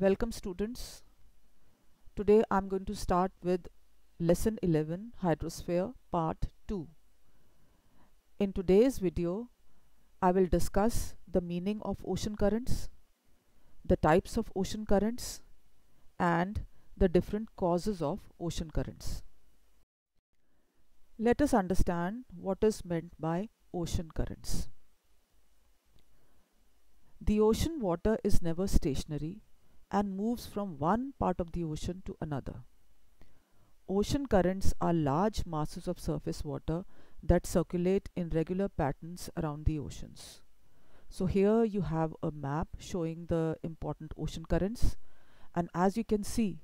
Welcome students. Today I'm going to start with lesson 11 hydrosphere part 2. In today's video I will discuss the meaning of ocean currents, the types of ocean currents and the different causes of ocean currents. Let us understand what is meant by ocean currents. The ocean water is never stationary and moves from one part of the ocean to another. Ocean currents are large masses of surface water that circulate in regular patterns around the oceans. So here you have a map showing the important ocean currents and as you can see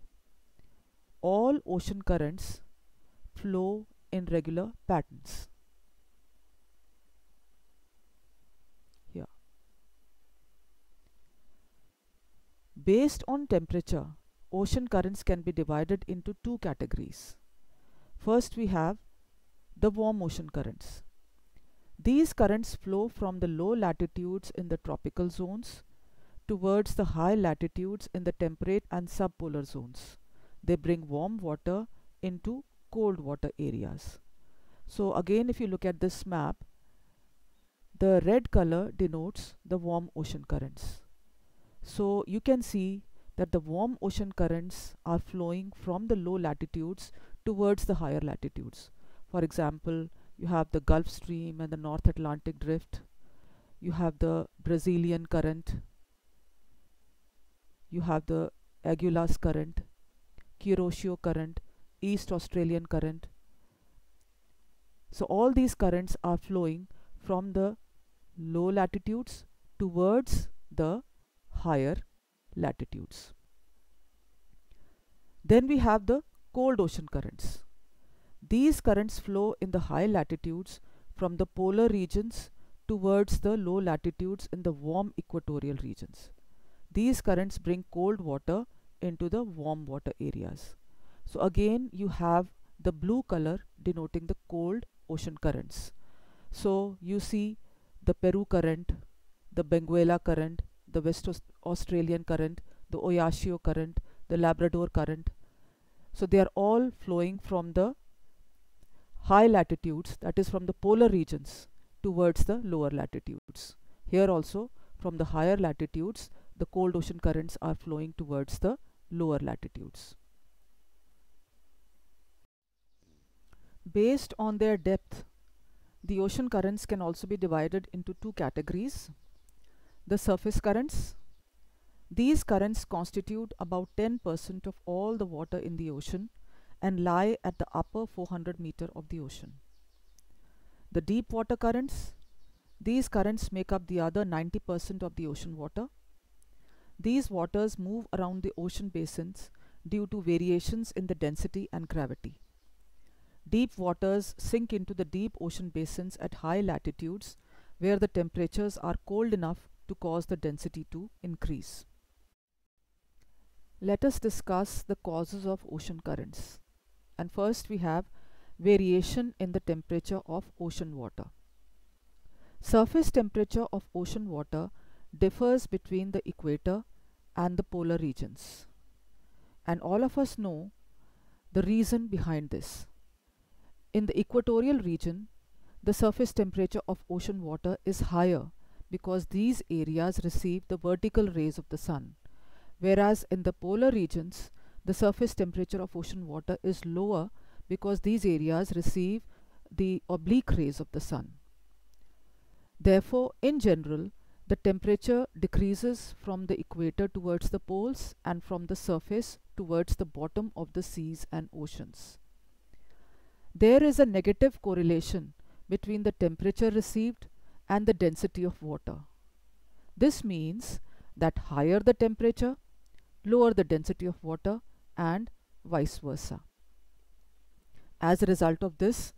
all ocean currents flow in regular patterns. Based on temperature, ocean currents can be divided into two categories. First we have the warm ocean currents. These currents flow from the low latitudes in the tropical zones towards the high latitudes in the temperate and subpolar zones. They bring warm water into cold water areas. So again if you look at this map, the red color denotes the warm ocean currents. So you can see that the warm ocean currents are flowing from the low latitudes towards the higher latitudes. For example, you have the Gulf Stream and the North Atlantic Drift. You have the Brazilian current. You have the Agulhas current, Kuroshio current, East Australian current. So all these currents are flowing from the low latitudes towards the higher latitudes. Then we have the cold ocean currents. These currents flow in the high latitudes from the polar regions towards the low latitudes in the warm equatorial regions. These currents bring cold water into the warm water areas. So again you have the blue color denoting the cold ocean currents. So you see the Peru current, the Benguela current, the West Australian current, the Oyashio current, the Labrador current. So they are all flowing from the high latitudes, that is from the polar regions towards the lower latitudes. Here also from the higher latitudes, the cold ocean currents are flowing towards the lower latitudes. Based on their depth, the ocean currents can also be divided into two categories the surface currents. These currents constitute about 10% of all the water in the ocean and lie at the upper 400 meter of the ocean. The deep water currents. These currents make up the other 90% of the ocean water. These waters move around the ocean basins due to variations in the density and gravity. Deep waters sink into the deep ocean basins at high latitudes where the temperatures are cold enough to cause the density to increase. Let us discuss the causes of ocean currents. And first we have variation in the temperature of ocean water. Surface temperature of ocean water differs between the equator and the polar regions. And all of us know the reason behind this. In the equatorial region, the surface temperature of ocean water is higher because these areas receive the vertical rays of the sun, whereas in the polar regions, the surface temperature of ocean water is lower because these areas receive the oblique rays of the sun. Therefore, in general, the temperature decreases from the equator towards the poles and from the surface towards the bottom of the seas and oceans. There is a negative correlation between the temperature received and the density of water. This means that higher the temperature, lower the density of water and vice versa. As a result of this,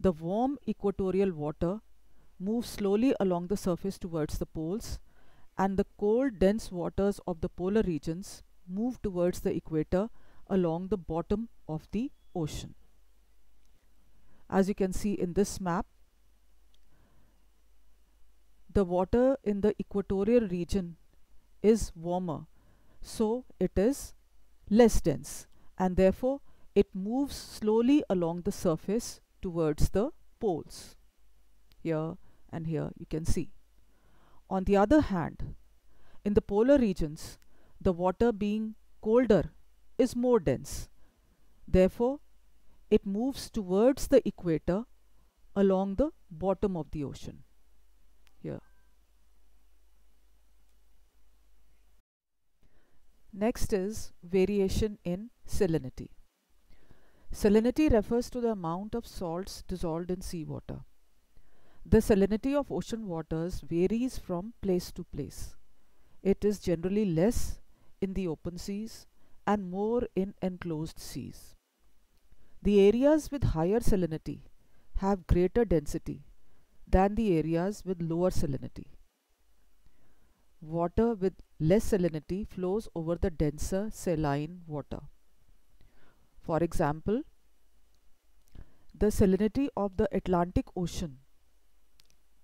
the warm equatorial water moves slowly along the surface towards the poles and the cold dense waters of the polar regions move towards the equator along the bottom of the ocean. As you can see in this map, the water in the equatorial region is warmer so it is less dense and therefore it moves slowly along the surface towards the poles. Here and here you can see. On the other hand, in the polar regions, the water being colder is more dense. Therefore, it moves towards the equator along the bottom of the ocean. Here. Next is variation in salinity. Salinity refers to the amount of salts dissolved in seawater. The salinity of ocean waters varies from place to place. It is generally less in the open seas and more in enclosed seas. The areas with higher salinity have greater density than the areas with lower salinity. Water with less salinity flows over the denser saline water. For example, the salinity of the Atlantic Ocean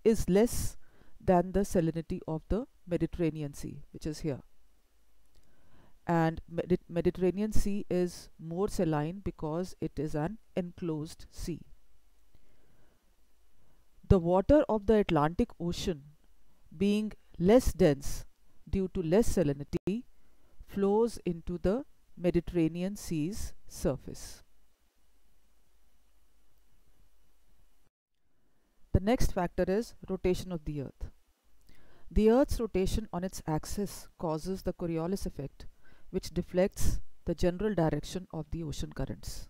is less than the salinity of the Mediterranean Sea, which is here. And Medi Mediterranean Sea is more saline because it is an enclosed sea. The water of the Atlantic Ocean being less dense due to less salinity flows into the Mediterranean Sea's surface. The next factor is rotation of the earth. The earth's rotation on its axis causes the Coriolis effect which deflects the general direction of the ocean currents.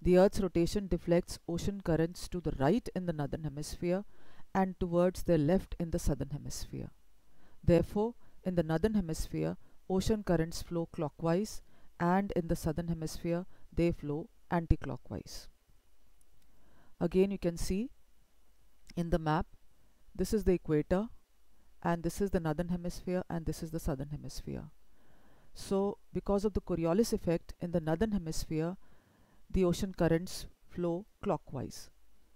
The earth's rotation deflects ocean currents to the right in the northern hemisphere and towards their left in the southern hemisphere. Therefore, in the northern hemisphere, ocean currents flow clockwise and in the southern hemisphere, they flow anti-clockwise. Again, you can see in the map this is the equator and this is the northern hemisphere and this is the southern hemisphere. So because of the Coriolis effect in the northern hemisphere the ocean currents flow clockwise.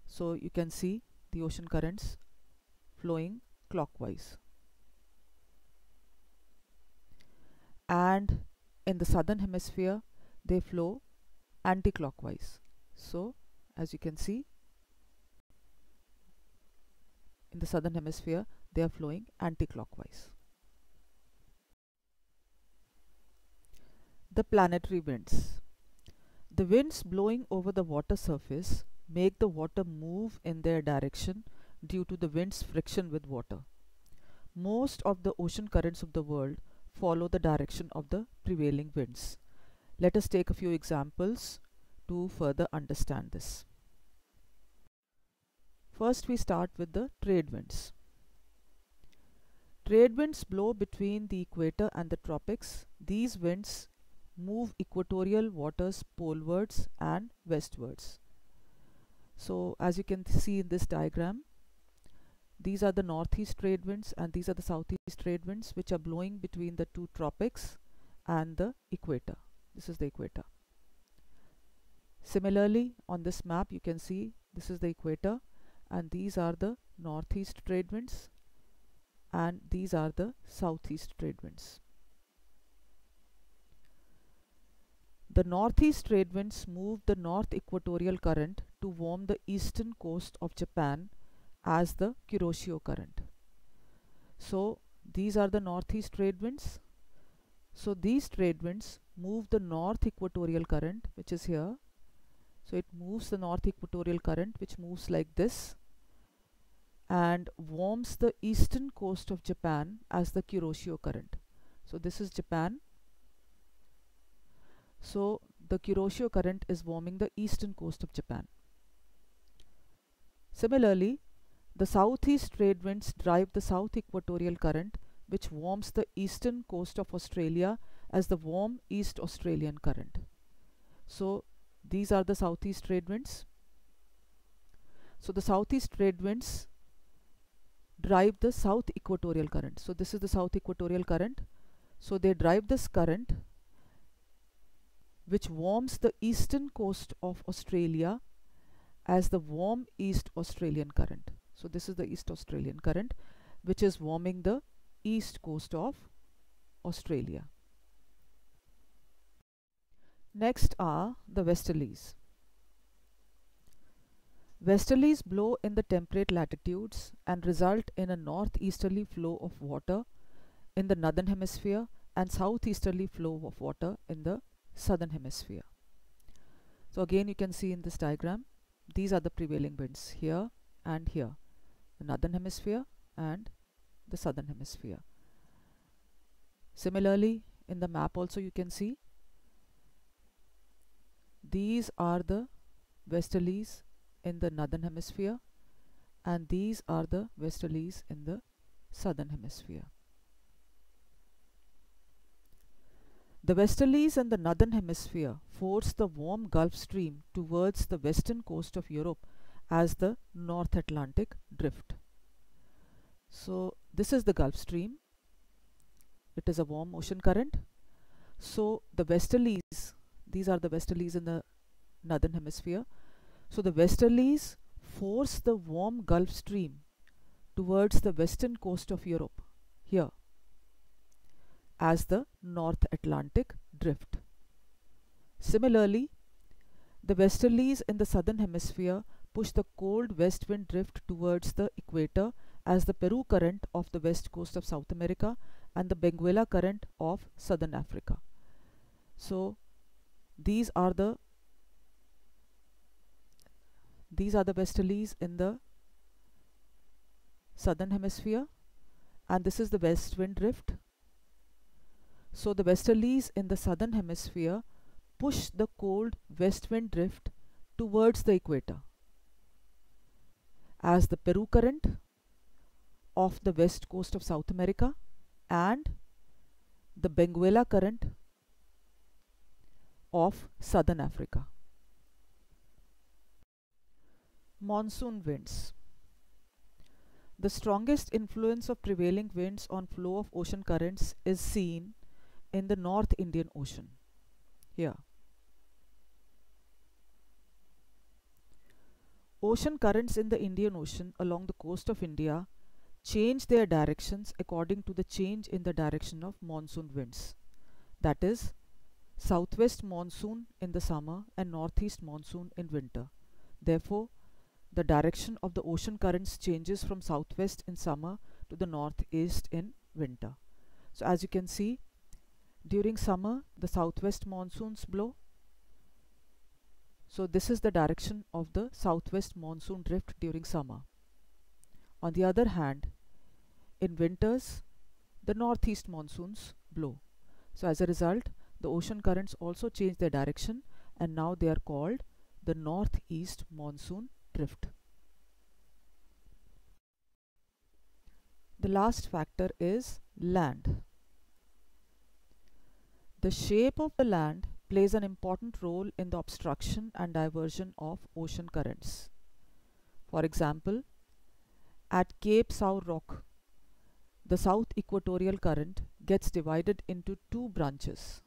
So you can see the ocean currents flowing clockwise and in the southern hemisphere they flow anti-clockwise so as you can see in the southern hemisphere they are flowing anti-clockwise. The planetary winds. The winds blowing over the water surface make the water move in their direction due to the wind's friction with water. Most of the ocean currents of the world follow the direction of the prevailing winds. Let us take a few examples to further understand this. First we start with the trade winds. Trade winds blow between the equator and the tropics. These winds move equatorial waters polewards and westwards. So as you can see in this diagram, these are the northeast trade winds and these are the southeast trade winds which are blowing between the two tropics and the equator. This is the equator. Similarly, on this map you can see this is the equator and these are the northeast trade winds and these are the southeast trade winds. The northeast trade winds move the north equatorial current to warm the eastern coast of Japan as the Kuroshio current. So these are the northeast trade winds. So these trade winds move the north equatorial current which is here. So it moves the north equatorial current which moves like this and warms the eastern coast of Japan as the Kuroshio current. So this is Japan. So the Kuroshio current is warming the eastern coast of Japan. Similarly, the southeast trade winds drive the south equatorial current which warms the eastern coast of Australia as the warm East Australian current. So these are the southeast trade winds. So the southeast trade winds drive the south equatorial current. So this is the south equatorial current. So they drive this current which warms the eastern coast of Australia as the warm East Australian current. So this is the East Australian current which is warming the east coast of Australia. Next are the westerlies. Westerlies blow in the temperate latitudes and result in a northeasterly flow of water in the northern hemisphere and southeasterly flow of water in the southern hemisphere. So again you can see in this diagram these are the prevailing winds here and here the northern hemisphere and the southern hemisphere. Similarly in the map also you can see these are the westerlies in the northern hemisphere and these are the westerlies in the southern hemisphere. The westerlies in the northern hemisphere force the warm Gulf Stream towards the western coast of Europe as the North Atlantic drift. So this is the Gulf Stream. It is a warm ocean current. So the westerlies, these are the westerlies in the northern hemisphere. So the westerlies force the warm Gulf Stream towards the western coast of Europe here as the North Atlantic drift. Similarly, the westerlies in the southern hemisphere push the cold west wind drift towards the equator as the Peru current of the west coast of South America and the Benguela current of southern Africa. So these are the these are the westerlies in the southern hemisphere and this is the west wind drift so the westerlies in the southern hemisphere push the cold west wind drift towards the equator. As the Peru current off the west coast of South America and the Benguela current of southern Africa. Monsoon winds. The strongest influence of prevailing winds on flow of ocean currents is seen in the North Indian Ocean. Here. Ocean currents in the Indian Ocean along the coast of India change their directions according to the change in the direction of monsoon winds. That is, southwest monsoon in the summer and northeast monsoon in winter. Therefore, the direction of the ocean currents changes from southwest in summer to the northeast in winter. So as you can see, during summer, the southwest monsoons blow. So this is the direction of the southwest monsoon drift during summer. On the other hand, in winters, the northeast monsoons blow. So as a result, the ocean currents also change their direction and now they are called the northeast monsoon drift. The last factor is land. The shape of the land plays an important role in the obstruction and diversion of ocean currents. For example, at Cape Sao Roque, the South Equatorial Current gets divided into two branches,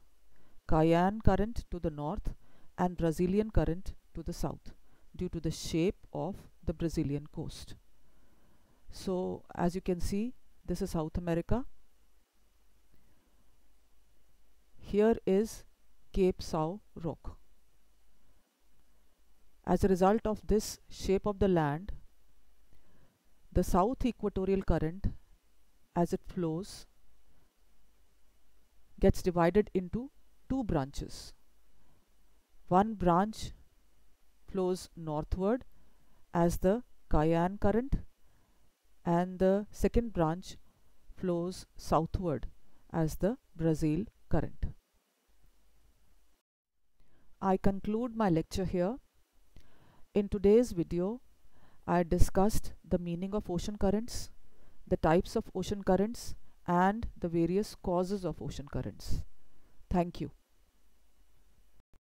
Cayenne Current to the north and Brazilian Current to the south due to the shape of the Brazilian coast. So as you can see, this is South America Here is Cape Sao Roque. As a result of this shape of the land, the south equatorial current as it flows gets divided into two branches. One branch flows northward as the Cayenne current and the second branch flows southward as the Brazil current. I conclude my lecture here. In today's video, I discussed the meaning of ocean currents, the types of ocean currents and the various causes of ocean currents. Thank you.